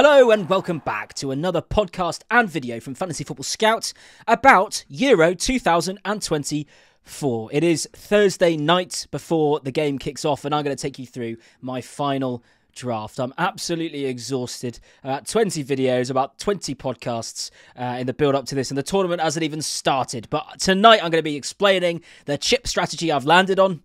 Hello and welcome back to another podcast and video from Fantasy Football Scout about Euro 2024. It is Thursday night before the game kicks off, and I'm going to take you through my final draft. I'm absolutely exhausted. Uh, 20 videos, about 20 podcasts uh, in the build up to this, and the tournament hasn't even started. But tonight I'm going to be explaining the chip strategy I've landed on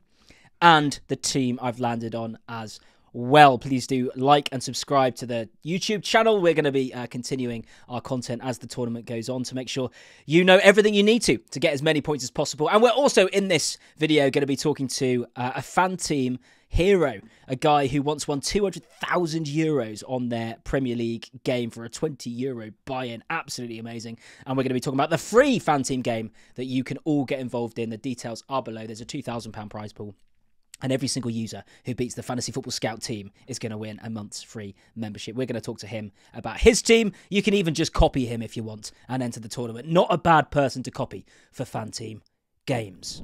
and the team I've landed on as well. Please do like and subscribe to the YouTube channel. We're going to be uh, continuing our content as the tournament goes on to make sure you know everything you need to to get as many points as possible. And we're also in this video going to be talking to uh, a FanTeam hero, a guy who once won 200,000 euros on their Premier League game for a 20 euro buy in. Absolutely amazing. And we're going to be talking about the free FanTeam game that you can all get involved in. The details are below. There's a £2,000 prize pool and every single user who beats the Fantasy Football Scout team is going to win a month's free membership. We're going to talk to him about his team. You can even just copy him if you want and enter the tournament. Not a bad person to copy for FanTeam games.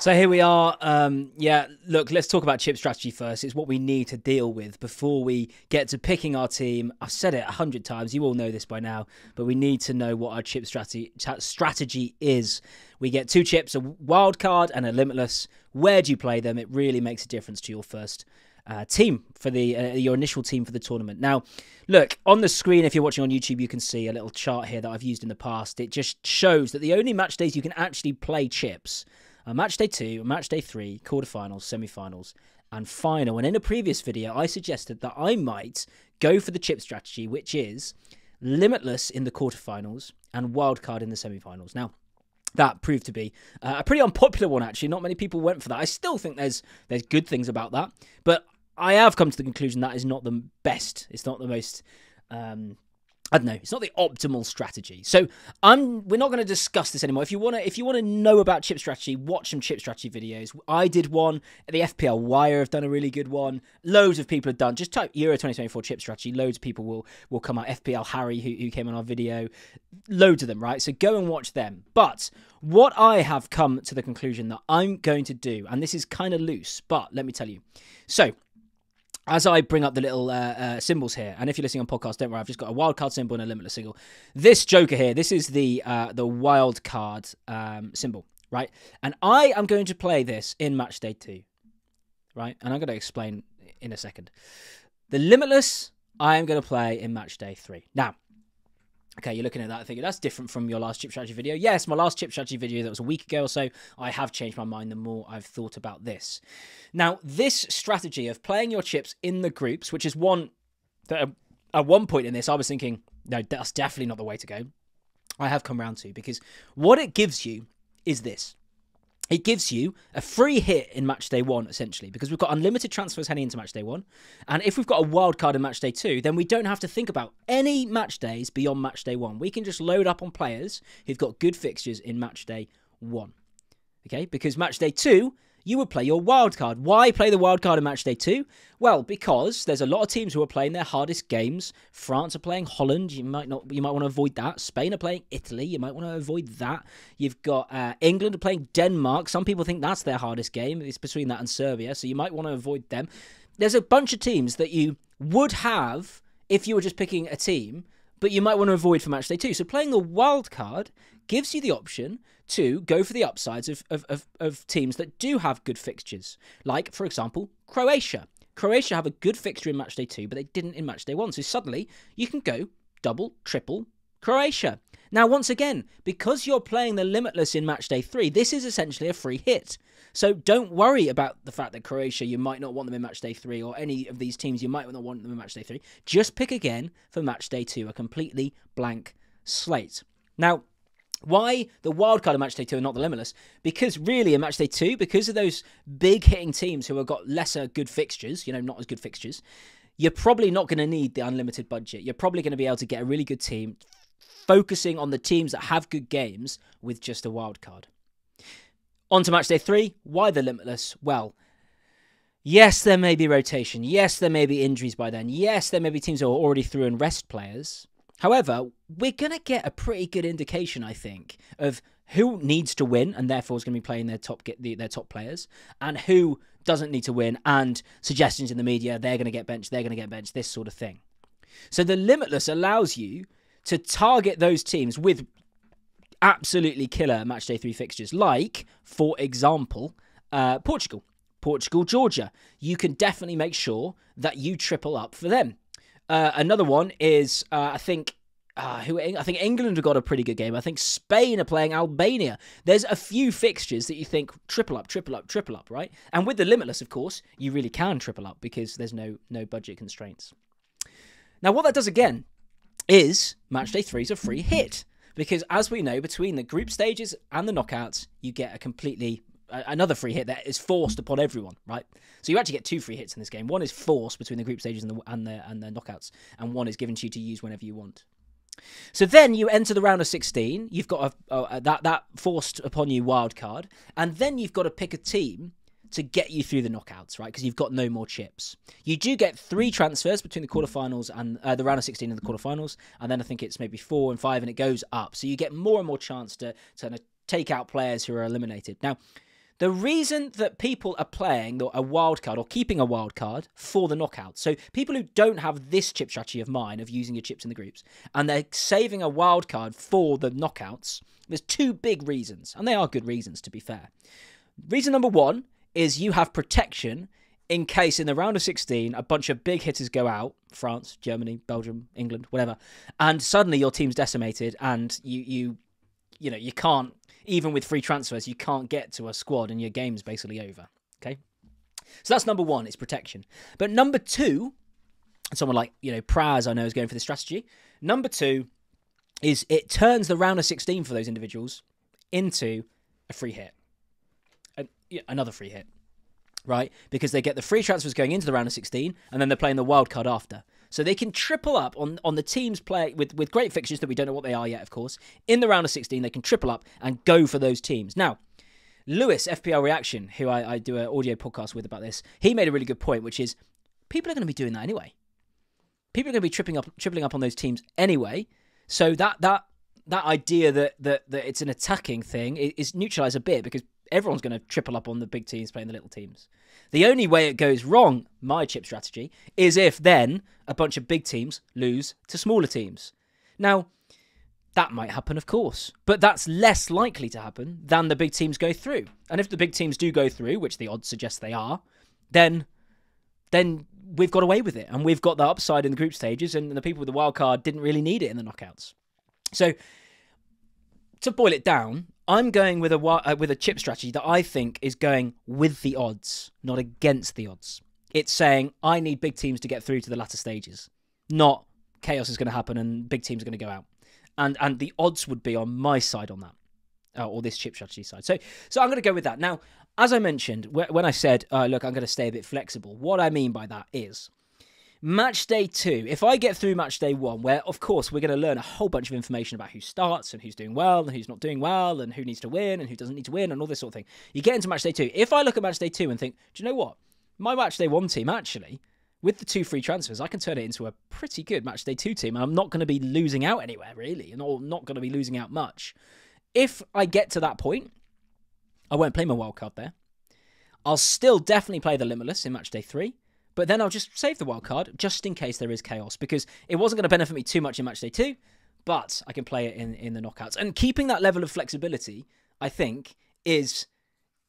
So here we are. Um, yeah, look, let's talk about chip strategy first. It's what we need to deal with before we get to picking our team. I've said it a hundred times. You all know this by now, but we need to know what our chip strategy strategy is. We get two chips, a wild card and a limitless. Where do you play them? It really makes a difference to your first uh, team for the uh, your initial team for the tournament. Now, look on the screen if you're watching on YouTube, you can see a little chart here that I've used in the past. It just shows that the only match days you can actually play chips a match day two, match day three, quarterfinals, semi-finals, and final. And in a previous video, I suggested that I might go for the chip strategy, which is limitless in the quarterfinals and wildcard in the semi-finals. Now, that proved to be uh, a pretty unpopular one. Actually, not many people went for that. I still think there's there's good things about that, but I have come to the conclusion that is not the best. It's not the most um, I don't know. It's not the optimal strategy. So I'm. We're not going to discuss this anymore. If you want to, if you want to know about chip strategy, watch some chip strategy videos. I did one. The FPL Wire have done a really good one. Loads of people have done. Just type Euro 2024 chip strategy. Loads of people will will come out. FPL Harry, who, who came on our video, loads of them. Right. So go and watch them. But what I have come to the conclusion that I'm going to do, and this is kind of loose, but let me tell you. So as I bring up the little uh, uh, symbols here, and if you're listening on podcast, don't worry, I've just got a wild card symbol and a limitless symbol. This Joker here, this is the uh, the wild card um, symbol, right? And I am going to play this in match day two, right? And I'm going to explain in a second. The limitless, I am going to play in match day three. Now, Okay, you're looking at that thinking that's different from your last chip strategy video. Yes, my last chip strategy video that was a week ago or so, I have changed my mind the more I've thought about this. Now, this strategy of playing your chips in the groups, which is one that at one point in this I was thinking, no, that's definitely not the way to go. I have come around to because what it gives you is this it gives you a free hit in match day one, essentially, because we've got unlimited transfers heading into match day one. And if we've got a wild card in match day two, then we don't have to think about any match days beyond match day one. We can just load up on players who've got good fixtures in match day one. Okay, because match day two you would play your wild card. Why play the wild card in match day two? Well, because there's a lot of teams who are playing their hardest games. France are playing Holland. You might not. You might want to avoid that. Spain are playing Italy. You might want to avoid that. You've got uh, England are playing Denmark. Some people think that's their hardest game. It's between that and Serbia, so you might want to avoid them. There's a bunch of teams that you would have if you were just picking a team but you might want to avoid for match day two. So playing the wild card gives you the option to go for the upsides of, of, of, of teams that do have good fixtures. Like, for example, Croatia. Croatia have a good fixture in match day two, but they didn't in match day one. So suddenly you can go double, triple Croatia. Now, once again, because you're playing the limitless in match day three, this is essentially a free hit. So don't worry about the fact that Croatia, you might not want them in match day three, or any of these teams, you might not want them in match day three. Just pick again for match day two, a completely blank slate. Now, why the wild card in match day two and not the limitless? Because really in match day two, because of those big hitting teams who have got lesser good fixtures, you know, not as good fixtures, you're probably not going to need the unlimited budget. You're probably going to be able to get a really good team, focusing on the teams that have good games with just a wild card. On to match day three. Why the limitless? Well, yes, there may be rotation. Yes, there may be injuries by then. Yes, there may be teams who are already through and rest players. However, we're going to get a pretty good indication, I think, of who needs to win and therefore is going to be playing their top get the, their top players, and who doesn't need to win, and suggestions in the media, they're going to get benched, they're going to get benched, this sort of thing. So the Limitless allows you to target those teams with absolutely killer match day three fixtures, like, for example, uh, Portugal. Portugal, Georgia. You can definitely make sure that you triple up for them. Uh, another one is, uh, I think, uh, who I think England have got a pretty good game. I think Spain are playing Albania. There's a few fixtures that you think triple up, triple up, triple up, right? And with the limitless, of course, you really can triple up because there's no no budget constraints. Now, what that does again is matchday three is a free hit because, as we know, between the group stages and the knockouts, you get a completely another free hit that is forced upon everyone, right? So you actually get two free hits in this game. One is forced between the group stages and the and the and the knockouts, and one is given to you to use whenever you want. So then you enter the round of 16. You've got a, a, that that forced upon you wild card, and then you've got to pick a team to get you through the knockouts, right? Because you've got no more chips. You do get three transfers between the quarterfinals and uh, the round of 16 and the quarterfinals, and then I think it's maybe four and five, and it goes up. So you get more and more chance to, to take out players who are eliminated. Now, the reason that people are playing a wild card or keeping a wild card for the knockout, so people who don't have this chip strategy of mine of using your chips in the groups, and they're saving a wild card for the knockouts, there's two big reasons, and they are good reasons to be fair. Reason number one is you have protection in case in the round of 16 a bunch of big hitters go out France, Germany, Belgium, England, whatever, and suddenly your team's decimated and you you you know you can't even with free transfers, you can't get to a squad and your game's basically over. Okay? So that's number one, it's protection. But number two, someone like, you know, Praz, I know, is going for this strategy. Number two is it turns the round of 16 for those individuals into a free hit. Yeah, another free hit. Right? Because they get the free transfers going into the round of 16 and then they're playing the wild card after. So they can triple up on, on the teams play with, with great fixtures that we don't know what they are yet, of course. In the round of 16, they can triple up and go for those teams. Now, Lewis, FPL Reaction, who I, I do an audio podcast with about this, he made a really good point, which is people are going to be doing that anyway. People are going to be tripping up, tripling up on those teams anyway. So that that that idea that that, that it's an attacking thing is neutralized a bit because everyone's going to triple up on the big teams playing the little teams. The only way it goes wrong, my chip strategy, is if then a bunch of big teams lose to smaller teams. Now, that might happen, of course, but that's less likely to happen than the big teams go through. And if the big teams do go through, which the odds suggest they are, then then we've got away with it, and we've got the upside in the group stages, and the people with the wild card didn't really need it in the knockouts. So, to boil it down, I'm going with a uh, with a chip strategy that I think is going with the odds, not against the odds. It's saying I need big teams to get through to the latter stages, not chaos is going to happen and big teams are going to go out. And and the odds would be on my side on that, uh, or this chip strategy side. So so I'm going to go with that. Now, as I mentioned, when I said, uh, look, I'm going to stay a bit flexible. What I mean by that is Match day two. If I get through match day one, where of course we're going to learn a whole bunch of information about who starts and who's doing well and who's not doing well and who needs to win and who doesn't need to win and all this sort of thing. You get into match day two. If I look at match day two and think, do you know what? My match day one team actually, with the two free transfers, I can turn it into a pretty good match day two team. I'm not going to be losing out anywhere really, and or not going to be losing out much. If I get to that point, I won't play my wild card there. I'll still definitely play the limitless in match day three. But then I'll just save the wild card just in case there is chaos because it wasn't going to benefit me too much in match day two, but I can play it in, in the knockouts. And keeping that level of flexibility, I think, is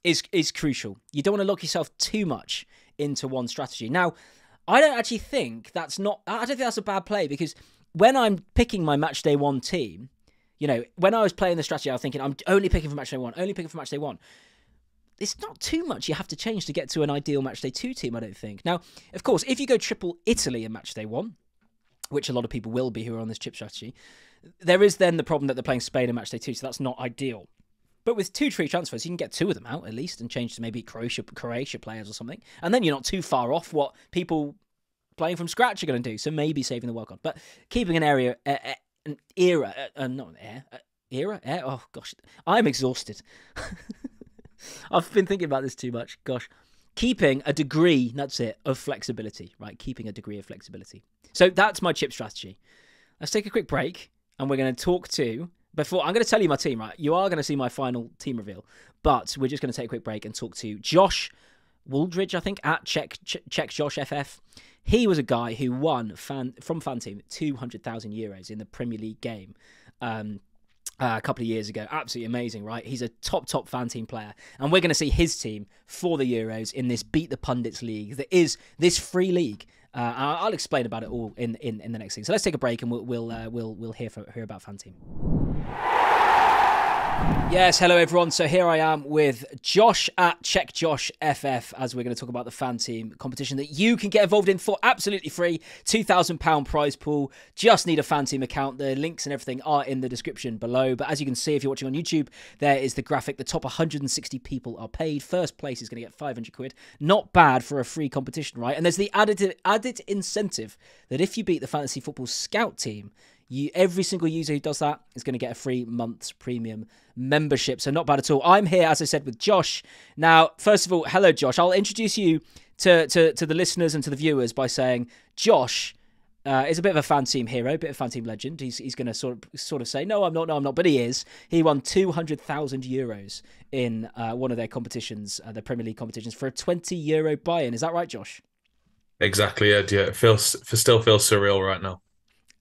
is is crucial. You don't want to lock yourself too much into one strategy. Now, I don't actually think that's not I don't think that's a bad play because when I'm picking my match day one team, you know, when I was playing the strategy, I was thinking I'm only picking for match day one, only picking for match day one it's not too much you have to change to get to an ideal match day two team, I don't think. Now, of course, if you go triple Italy in match day one, which a lot of people will be who are on this chip strategy, there is then the problem that they're playing Spain in match day two, so that's not ideal. But with two free transfers, you can get two of them out at least and change to maybe Croatia, Croatia players or something. And then you're not too far off what people playing from scratch are going to do. So maybe saving the wild card. But keeping an area, uh, uh, an era, uh, not an air, era, air. Oh gosh, I'm exhausted. I've been thinking about this too much. Gosh. Keeping a degree, that's it, of flexibility, right? Keeping a degree of flexibility. So that's my chip strategy. Let's take a quick break and we're going to talk to, before, I'm going to tell you my team, right? You are going to see my final team reveal, but we're just going to take a quick break and talk to Josh Wooldridge, I think, at Check Check Josh FF. He was a guy who won fan from FanTeam two hundred thousand euros in the Premier League game. Um, uh, a couple of years ago. Absolutely amazing, right? He's a top, top FanTeam player. And we're going to see his team for the Euros in this Beat the Pundits League that is this free league. Uh, I'll explain about it all in, in, in the next thing. So let's take a break and we'll we'll uh, we'll, we'll hear, for, hear about FanTeam. Yes, hello everyone. So here I am with Josh at Check Josh FF as we're going to talk about the FanTeam competition that you can get involved in for absolutely free. £2,000 prize pool. Just need a FanTeam account. The links and everything are in the description below. But as you can see, if you're watching on YouTube, there is the graphic. The top 160 people are paid. First place is going to get 500 quid. Not bad for a free competition, right? And there's the added, added incentive that if you beat the Fantasy Football Scout team, you every single user who does that is going to get a free month's premium membership. So not bad at all. I'm here, as I said, with Josh. Now, first of all, hello, Josh. I'll introduce you to to, to the listeners and to the viewers by saying Josh. Uh, is a bit of a FanTeam hero, a bit of FanTeam legend. He's he's going to sort of sort of say, no, I'm not, no, I'm not, but he is. He won two hundred thousand euros in uh, one of their competitions, uh, the Premier League competitions, for a twenty euro buy-in. Is that right, Josh? Exactly. Yeah, yeah. It feels, it still feels surreal right now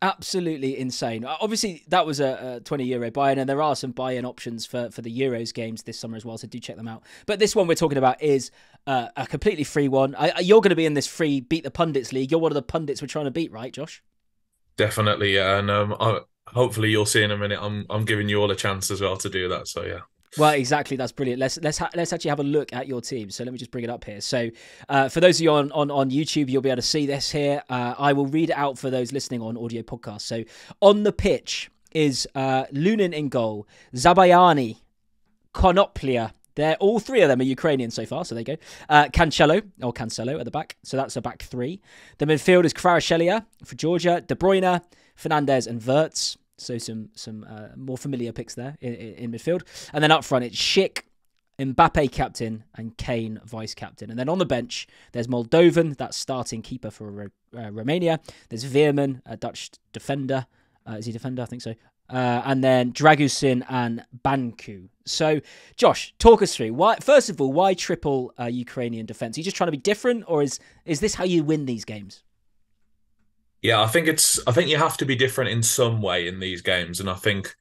absolutely insane. Obviously, that was a, a 20 euro buy-in, and there are some buy-in options for, for the Euros games this summer as well, so do check them out. But this one we're talking about is uh, a completely free one. I, you're going to be in this free Beat the Pundits League. You're one of the pundits we're trying to beat, right, Josh? Definitely, yeah. And um, I, hopefully you'll see in a minute. I'm I'm giving you all a chance as well to do that. So yeah. Well, exactly. That's brilliant. Let's let's ha- let's actually have a look at your team. So let me just bring it up here. So uh, for those of you on, on on YouTube, you'll be able to see this here. Uh, I will read it out for those listening on audio podcast. So on the pitch is uh, Lunin in goal, Zabarnyi, Konoplya. They're all three of them are Ukrainian so far. So there you go. Uh, Cancelo or Cancelo at the back. So that's a back three. The midfield is Kvaratskhelia for Georgia, De Bruyne, Fernandes, and Wirtz. So some some uh, more familiar picks there in, in, midfield, and then up front it's Schick, Mbappe captain, and Kane vice captain. And then on the bench there's Moldovan, that's starting keeper for uh, Romania. There's Veerman, a Dutch defender. Uh, is he defender? I think so. Uh, and then Dragusin and Bancu. So, Josh, talk us through why. First of all, why triple uh, Ukrainian defense? Are you just trying to be different, or is is this how you win these games? Yeah, I think it's. I think you have to be different in some way in these games, and I think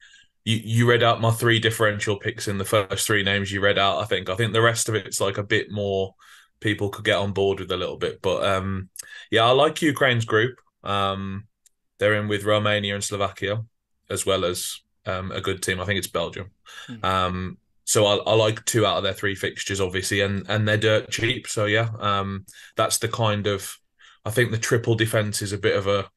you you read out my three differential picks in the first three names you read out. I think. I think the rest of it's like a bit more. People could get on board with a little bit, but um, yeah, I like Ukraine's group. Um, they're in with Romania and Slovakia, as well as um, a good team. I think it's Belgium. Mm. Um, so I, I, like two out of their three fixtures, obviously, and and they're dirt cheap. So yeah, um, that's the kind of I think the triple defense is a bit of a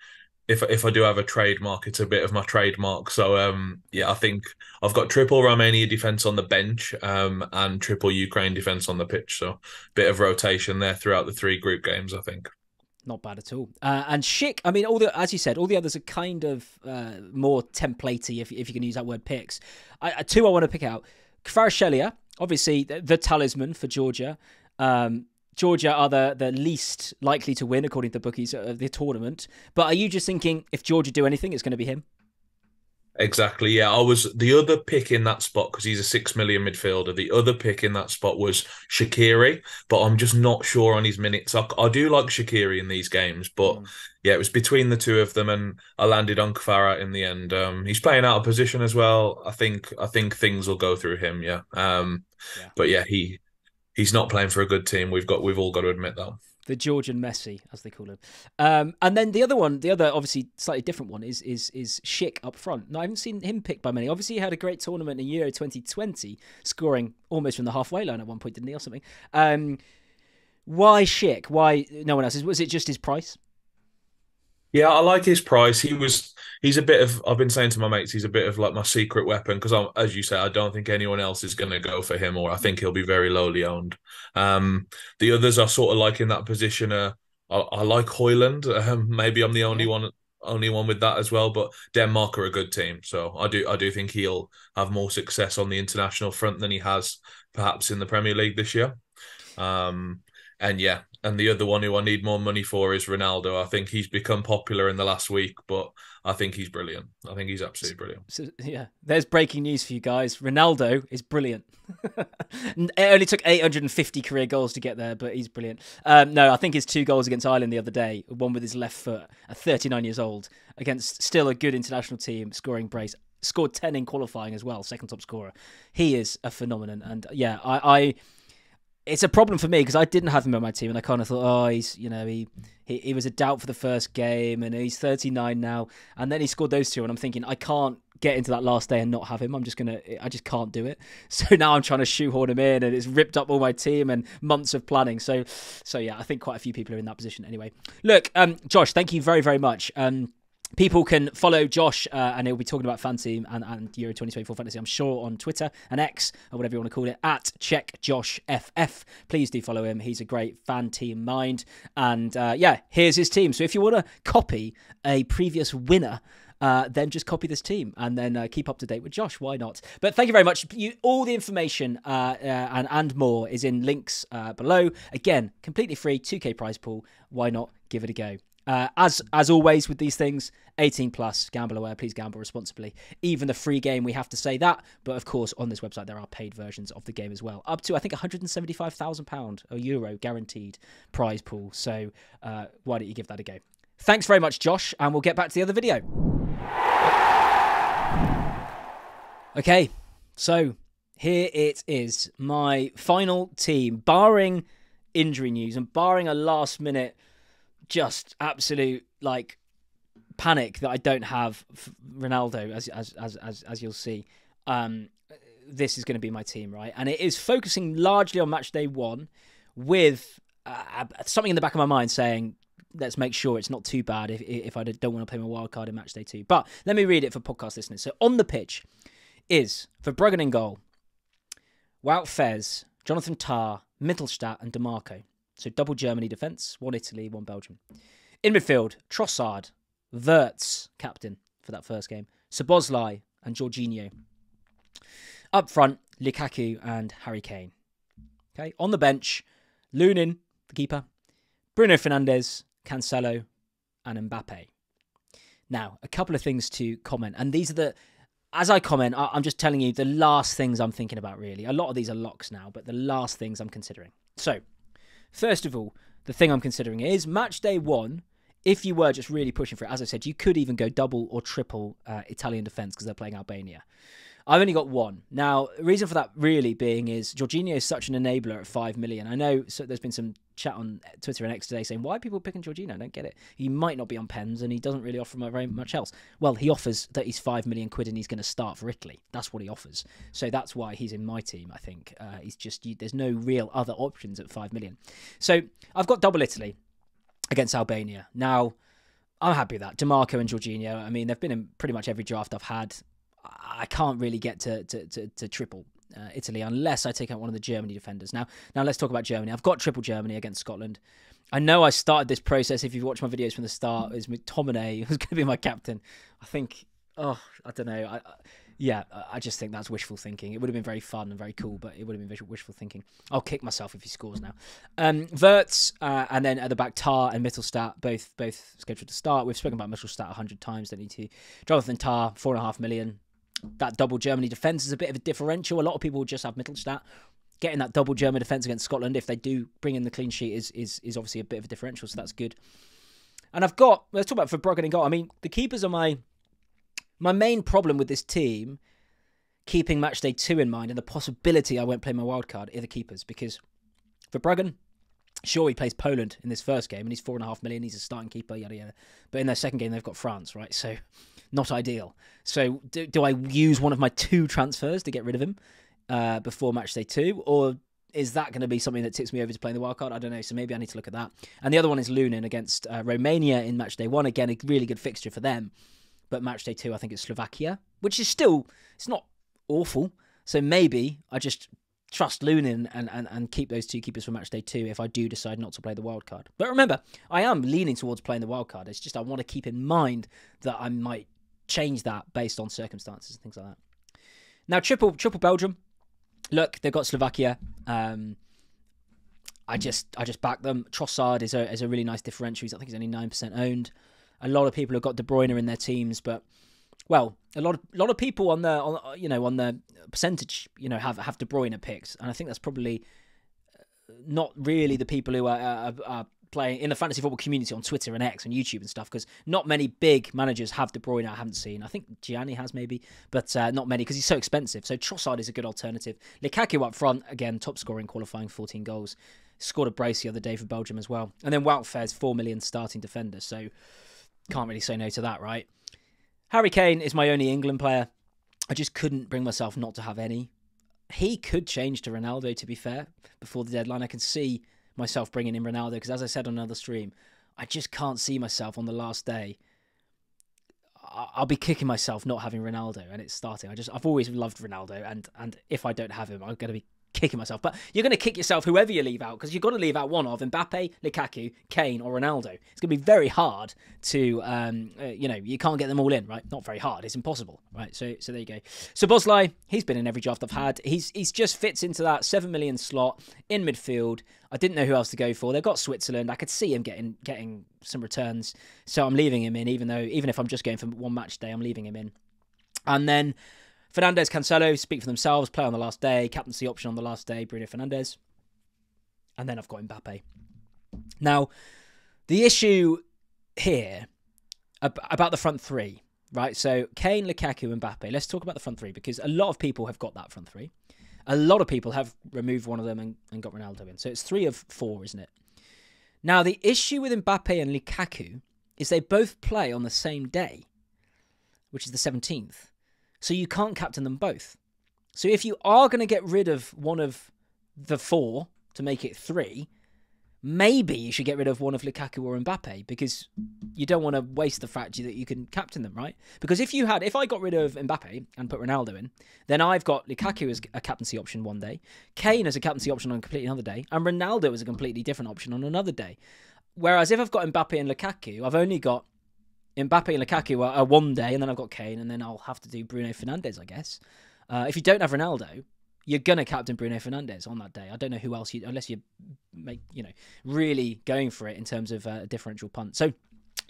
if if I do have a trademark, it's a bit of my trademark. So um, yeah, I think I've got triple Romania defense on the bench um, and triple Ukraine defense on the pitch. So bit of rotation there throughout the three group games. I think. Not bad at all. Uh, and Schick, I mean, all the as you said, all the others are kind of uh, more templatey, if if you can use that word. Picks. I, two I want to pick out. Kvaratskhelia, obviously the, the, talisman for Georgia. Um, Georgia are the, the least likely to win, according to the bookies, of the tournament. But are you just thinking if Georgia do anything, it's going to be him? Exactly. Yeah, I was the other pick in that spot because he's a six million midfielder. The other pick in that spot was Shaqiri, but I'm just not sure on his minutes. I, I do like Shaqiri in these games, but mm. yeah, it was between the two of them, and I landed on Kvara in the end. Um, he's playing out of position as well. I think I think things will go through him. Yeah. Um, yeah. but yeah, he he's not playing for a good team. We've got we've all got to admit that. The Georgian Messi, as they call him, um, and then the other one, the other obviously slightly different one is is is Schick up front. Now I haven't seen him picked by many. Obviously, he had a great tournament in Euro 2020, scoring almost from the halfway line at one point, didn't he, or something? Um, why Schick? Why no one else? Was it just his price? Yeah, I like his price. He was he's a bit of I've been saying to my mates he's a bit of like my secret weapon because I'm as you say I don't think anyone else is going to go for him or I think he'll be very lowly owned. Um, the others are sort of like in that position. Uh, I, I like Højlund. Um, maybe I'm the only one only one with that as well. But Denmark are a good team, so I do I do think he'll have more success on the international front than he has perhaps in the Premier League this year. Um, and yeah, and the other one who I need more money for is Ronaldo. I think he's become popular in the last week, but I think he's brilliant. I think he's absolutely brilliant. So, yeah, there's breaking news for you guys. Ronaldo is brilliant. it only took 850 career goals to get there, but he's brilliant. Um, no, I think his two goals against Ireland the other day, one with his left foot at 39 years old, against still a good international team, scoring brace. Scored 10 in qualifying as well, second top scorer. He is a phenomenon. And yeah, I, I it's a problem for me because I didn't have him on my team, and I kind of thought, oh, he's you know he, he he was a doubt for the first game, and he's 39 now, and then he scored those two, and I'm thinking I can't get into that last day and not have him. I'm just gonna, I just can't do it. So now I'm trying to shoehorn him in, and it's ripped up all my team and months of planning. So, so yeah, I think quite a few people are in that position anyway. Look, um, Josh, thank you very very much. Um, people can follow Josh, uh, and he'll be talking about Fantasy and, and Euro 2024 Fantasy, I'm sure, on Twitter and X, or whatever you want to call it, at Check Josh FF. Please do follow him. He's a great FanTeam mind. And uh, yeah, here's his team. So if you want to copy a previous winner, uh, then just copy this team and then uh, keep up to date with Josh. Why not? But thank you very much. You, all the information uh, uh and, and more is in links uh, below. Again, completely free, 2K prize pool. Why not give it a go? Uh, as as always with these things, 18 plus, gamble aware, please gamble responsibly. Even the free game, we have to say that. But of course, on this website, there are paid versions of the game as well. Up to, I think, £175,000 a euro guaranteed prize pool. So uh, why don't you give that a go? Thanks very much, Josh, and we'll get back to the other video. Okay, so here it is. My final team, barring injury news and barring a last minute just absolute like panic that I don't have Ronaldo, as as as as, as you'll see. Um, this is going to be my team, right? And it is focusing largely on match day one, with uh, something in the back of my mind saying, "Let's make sure it's not too bad if if I don't want to play my wild card in match day two. But let me read it for podcast listeners. So on the pitch is Verbruggen in goal, Wout Faes, Jonathan Tah, Mittelstadt, and Dimarco. So double Germany defence, one Italy, one Belgium. In midfield, Trossard, Wirtz, captain for that first game, Szoboszlai and Jorginho. Up front, Lukaku and Harry Kane. Okay, on the bench, Lunin, the keeper, Bruno Fernandes, Cancelo, and Mbappe. Now, a couple of things to comment, and these are the as I comment, I'm just telling you the last things I'm thinking about, really. A lot of these are locks now, but the last things I'm considering. So, First of all, the thing I'm considering is match day one. If you were just really pushing for it, as I said, you could even go double or triple uh, Italian defence because they're playing Albania. I've only got one. Now, the reason for that really being is Jorginho is such an enabler at 5 million. I know so there's been some chat on Twitter and X today saying, why are people picking Jorginho? I don't get it. He might not be on pens and he doesn't really offer very much else. Well, he offers that he's 5 million quid and he's going to start for Italy. That's what he offers. So that's why he's in my team, I think. Uh, he's just, there's no real other options at 5 million. So I've got double Italy against Albania. Now, I'm happy with that. Dimarco and Jorginho, I mean, they've been in pretty much every draft I've had. I can't really get to, to, to, to triple uh, Italy unless I take out one of the Germany defenders. Now, now let's talk about Germany. I've got triple Germany against Scotland. I know I started this process. If you've watched my videos from the start, is McTominay who's going to be my captain. I think. Oh, I don't know. I, I, yeah, I just think that's wishful thinking. It would have been very fun and very cool, but it would have been wishful thinking. I'll kick myself if he scores now. Um, Wirtz uh, and then at the back, Tah and Mittelstadt, both both scheduled to start. We've spoken about Mittelstadt a hundred times. Don't need to. Jonathan Tah, four and a half million that double Germany defence is a bit of a differential. A lot of people just have Mittelstadt. Getting that double German defence against Scotland, if they do bring in the clean sheet, is is is obviously a bit of a differential, so that's good. And I've got let's talk about Verbruggen and goal. I mean, the keepers are my my main problem with this team. Keeping match day two in mind and the possibility I won't play my wild card are the keepers because Verbruggen, Sure, he plays Poland in this first game, and he's four and a half million. He's a starting keeper, yada yada. But in their second game, they've got France, right? So not ideal. So do, do I use one of my two transfers to get rid of him uh, before match day two, or is that going to be something that tips me over to playing the wild card? I don't know. So maybe I need to look at that. And the other one is Lunin against uh, Romania in match day one. Again, a really good fixture for them. But match day two, I think it's Slovakia, which is still it's not awful. So maybe I just trust Lunin and, and, and keep those two keepers for match day two if I do decide not to play the wild card. But remember, I am leaning towards playing the wild card. It's just I want to keep in mind that I might change that based on circumstances and things like that. Now, triple triple Belgium. Look, they've got Slovakia. Um, I just I just back them. Trossard is a is a really nice differential. He's, I think he's only nine percent owned. A lot of people have got De Bruyne in their teams, but well, a lot of a lot of people on the on, you know on the percentage you know have have De Bruyne picks, and I think that's probably uh, not really the people who are, are, are playing in the fantasy football community on Twitter and X and YouTube and stuff because not many big managers have De Bruyne. I haven't seen. I think Gianni has maybe, but uh, not many because he's so expensive. So Trossard is a good alternative. Lukaku up front again, top scoring, qualifying, 14 goals. Scored a brace the other day for Belgium as well. And then Wout Faes, 4 million starting defender. So can't really say no to that, right? Harry Kane is my only England player. I just couldn't bring myself not to have any. He could change to Ronaldo, to be fair, before the deadline. I can see myself bringing in Ronaldo because, as I said on another stream, I just can't see myself on the last day. I'll be kicking myself not having Ronaldo and it's starting. I just I've always loved Ronaldo and and if I don't have him, I'm to be kicking myself. But you're going to kick yourself whoever you leave out because you've got to leave out one of Mbappe, Lukaku, Kane, or Ronaldo. It's going to be very hard to, um, uh, you know, you can't get them all in, right? Not very hard. It's impossible, right? So, so there you go. Szoboszlai, he's been in every draft I've had. He's he's just fits into that seven million slot in midfield. I didn't know who else to go for. They've got Switzerland. I could see him getting getting some returns, so I'm leaving him in. Even though even if I'm just going for one match day, I'm leaving him in. And then Fernandes, Cancelo speak for themselves. Play on the last day. Captaincy option on the last day. Bruno Fernandes. And then I've got Mbappe. Now, the issue here about the front three, right? So Kane, Lukaku, Mbappe. Let's talk about the front three because a lot of people have got that front three. A lot of people have removed one of them and, and got Ronaldo in. So it's three of four, isn't it? Now, the issue with Mbappe and Lukaku is they both play on the same day, which is the 17th. So you can't captain them both. So if you are going to get rid of one of the four to make it three, maybe you should get rid of one of Lukaku or Mbappe because you don't want to waste the fact that you can captain them, right? Because if you had, if I got rid of Mbappe and put Ronaldo in, then I've got Lukaku as a captaincy option one day, Kane as a captaincy option on a completely another day, and Ronaldo as a completely different option on another day. Whereas if I've got Mbappe and Lukaku, I've only got Mbappe and Lukaku are, are, one day, and then I've got Kane, and then I'll have to do Bruno Fernandes, I guess. Uh, if you don't have Ronaldo, you're gonna captain Bruno Fernandes on that day. I don't know who else you, unless you make, you know, really going for it in terms of uh, a differential punt. So,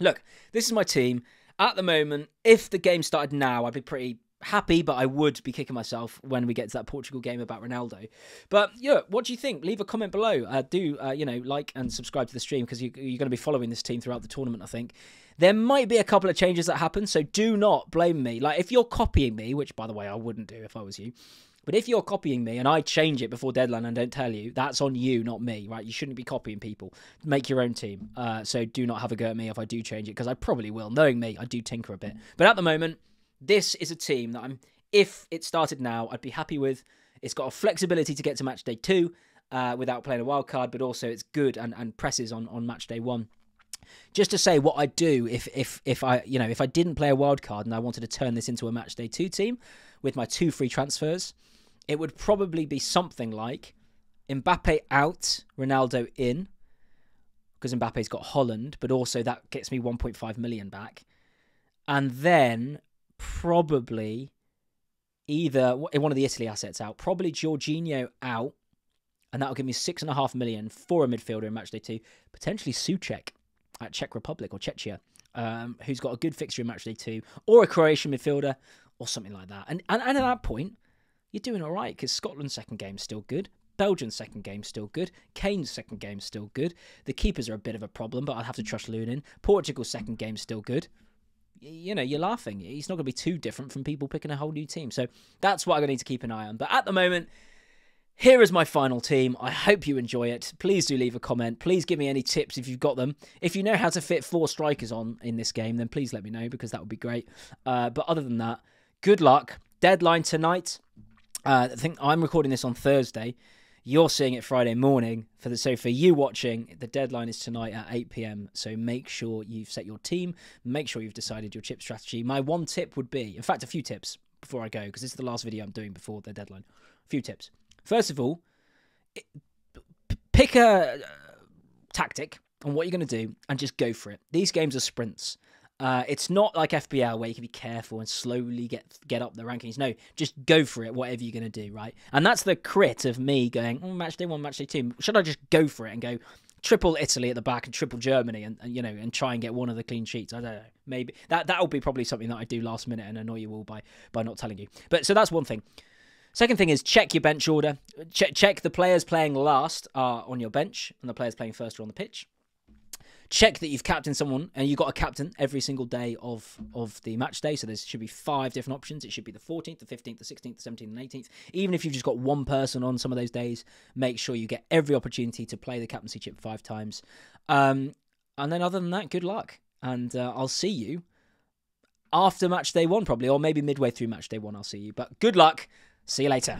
look, this is my team at the moment. If the game started now, I'd be pretty happy, but I would be kicking myself when we get to that Portugal game about Ronaldo. But yeah, what do you think? Leave a comment below. Uh, do uh, you know like and subscribe to the stream because you, are going to be following this team throughout the tournament. I think there might be a couple of changes that happen, so do not blame me. Like if you're copying me, which by the way I wouldn't do if I was you. But if you're copying me and I change it before deadline and don't tell you, that's on you, not me, right? You shouldn't be copying people. Make your own team. Uh, so do not have a go at me if I do change it, because I probably will. Knowing me, I do tinker a bit. But at the moment, this is a team that I'm, if it started now, I'd be happy with. It's got a flexibility to get to match day two uh, without playing a wild card, but also it's good and, and presses on, on match day one. Just to say what I'd do if if if I you know if I didn't play a wild card and I wanted to turn this into a match day two team with my two free transfers, it would probably be something like Mbappe out, Ronaldo in, because Mbappe's got Holland, but also that gets me 1.5 million back, and then probably either one of the Italy assets out, probably Jorginho out, and that'll give me six and a half million for a midfielder in matchday two, potentially Soucek at Czech Republic or Czechia, um, who's got a good fixture in matchday two, or a Croatian midfielder or something like that. And and, and at that point, you're doing all right because Scotland's second game's still good. Belgium's second game's still good. Kane's second game's still good. The keepers are a bit of a problem, but I'll have to trust Lunin. Portugal's second game's still good you know, you're laughing. He's not going to be too different from people picking a whole new team. So that's what I'm going to need to keep an eye on. But at the moment, here is my final team. I hope you enjoy it. Please do leave a comment. Please give me any tips if you've got them. If you know how to fit four strikers on in this game, then please let me know because that would be great. Uh, but other than that, good luck. Deadline tonight. Uh, I think I'm recording this on Thursday. You're seeing it Friday morning. For the so for you watching, the deadline is tonight at 8 p.m. So make sure you've set your team. Make sure you've decided your chip strategy. My one tip would be, in fact, a few tips before I go because this is the last video I'm doing before the deadline. A few tips. First of all, pick a uh, tactic on what you're going to do and just go for it. These games are sprints. Uh, it's not like FPL where you can be careful and slowly get get up the rankings. No, just go for it, whatever you're going to do, right? And that's the crit of me going, oh, match day one, match day two. Should I just go for it and go triple Italy at the back and triple Germany and, and you know and try and get one of the clean sheets? I don't know. Maybe that that'll be probably something that I do last minute and annoy you all by by not telling you. But so that's one thing. Second thing is check your bench order. Check check the players playing last are on your bench and the players playing first are on the pitch check that you've captained someone and you've got a captain every single day of of the match day. So there should be five different options. It should be the 14th the 15th the 16th the 17th and 18th even if you've just got one person on some of those days make sure you get every opportunity to play the captaincy chip five times. Um, and then other than that good luck. And uh, i'll see you after match day one probably or maybe midway through match day one i'll see you. But good luck. See you later